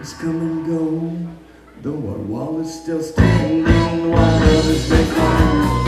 Friends come and go, though our wall is still standing while others may come.